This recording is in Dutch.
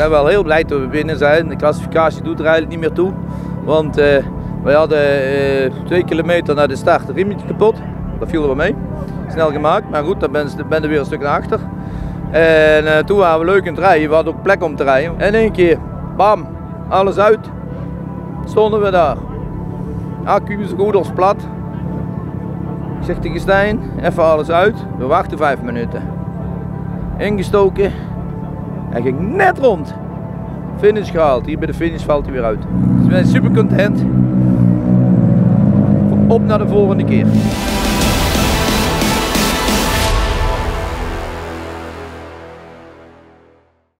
zijn wel heel blij dat we binnen zijn. De klassificatie doet er eigenlijk niet meer toe. Want uh, wij hadden uh, twee kilometer naar de start de riemetje kapot. Dat viel er wel mee. Snel gemaakt, maar goed, dan ben je, weer een stuk naar achter. En uh, toen waren we leuk in het rijden. We hadden ook plek om te rijden. En één keer, bam, alles uit. Stonden we daar. Accu is goed als plat. Ik zeg tegen Stijn, even alles uit. We wachten vijf minuten. Ingestoken. Hij ging net rond. Finish gehaald. Hier bij de finish valt hij weer uit. Dus we zijn super content. Op naar de volgende keer.